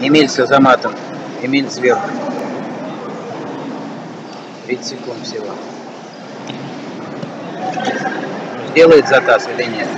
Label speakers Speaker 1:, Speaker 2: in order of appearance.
Speaker 1: Эмиль с автоматом. Эмиль сверху. 30 секунд всего. Сделает заказ или нет?